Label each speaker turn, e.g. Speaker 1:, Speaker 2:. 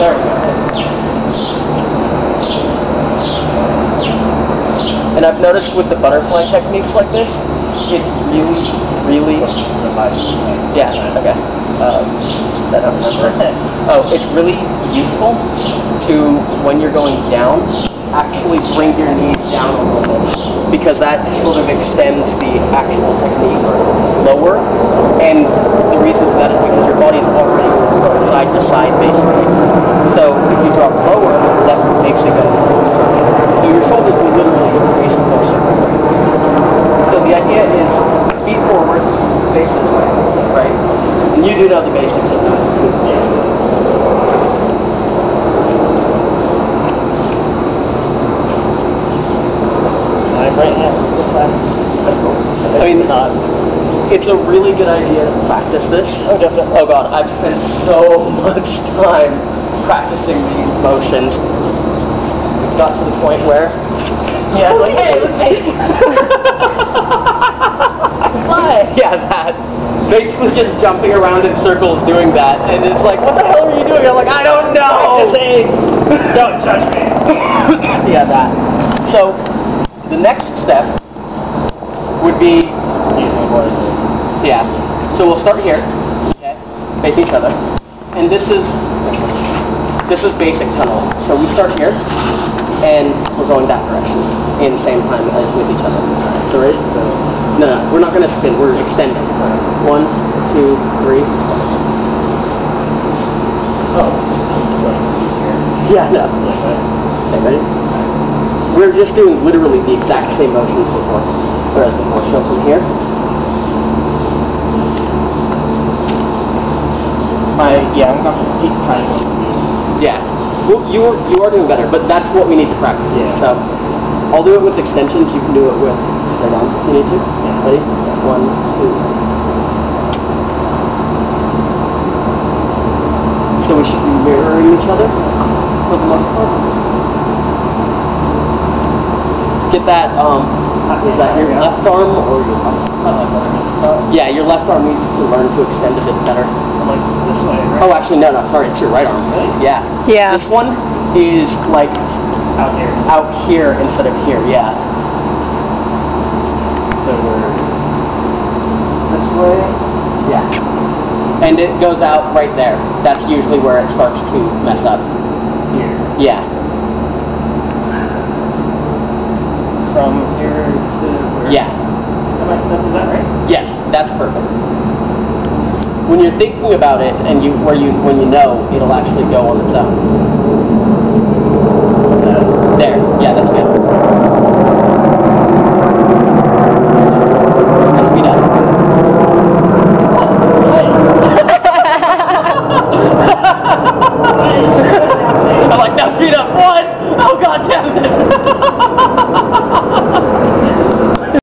Speaker 1: Go. And I've noticed with the butterfly techniques like this, it's really, really. Yeah. Okay. Um, I remember. Oh, it's really useful to when you're going down, actually bring your knees down a little bit because that sort of extends the actual technique lower. And the reason for that is because your body's already going side to side basically. So if you drop lower, that makes it go closer. So your shoulders will literally increase closer. So the idea is feet forward, face this way, right? And you do know the basics of that too.
Speaker 2: My right hand is the flattest.
Speaker 1: That's cool. I mean,
Speaker 2: not.
Speaker 1: it's a really good idea to practice this.
Speaker 2: Oh, definitely.
Speaker 1: Oh god, I've spent so much time practicing these motions. It got to the point where, yeah, oh, like,
Speaker 2: Why?
Speaker 1: yeah, that. Basically just jumping around in circles doing that, and it's like, what the hell are you doing? I'm like, I don't know.
Speaker 2: Just saying, don't judge me.
Speaker 1: yeah, that. So, the next step would be
Speaker 2: Using it?
Speaker 1: Yeah. So we'll start here, okay, face each other, and this is this is basic tunnel. So we start here, and we're going that direction in the same time as with each other. So ready? No, no, we're not going to spin. We're extending. One, two, three.
Speaker 2: Oh.
Speaker 1: Yeah, no. Okay, ready? We're just doing literally the exact same motions before, or as before. So from here,
Speaker 2: My, yeah, I'm gonna keep trying to.
Speaker 1: Yeah. Well, you are you are doing better, but that's what we need to practice.
Speaker 2: Yeah.
Speaker 1: So I'll do it with extensions. You can do it with straight arms if you need to.
Speaker 2: Yeah.
Speaker 1: Ready? One, two. So we should be mirroring each other for the most part. Get that. Um, is that your left arm or your left? Yeah, your left arm needs to learn to extend a bit better.
Speaker 2: Like this way, right?
Speaker 1: Oh, actually, no, no. Sorry, it's your right arm.
Speaker 2: Really?
Speaker 1: Yeah.
Speaker 3: Yeah.
Speaker 1: This one is like
Speaker 2: Out here.
Speaker 1: out here instead of here, yeah.
Speaker 2: So we're
Speaker 1: This way? Yeah. And it goes out right there. That's usually where it starts to mess up.
Speaker 2: here.
Speaker 1: Yeah.
Speaker 2: From here to where?
Speaker 1: Yeah.
Speaker 2: Am I, that, is that right?
Speaker 1: Yes, that's perfect. When you're thinking about it and you where you when you know, it'll actually go on its own. There. Yeah, that's good. Speed up. I'm like, now speed up. What? Oh god damn it.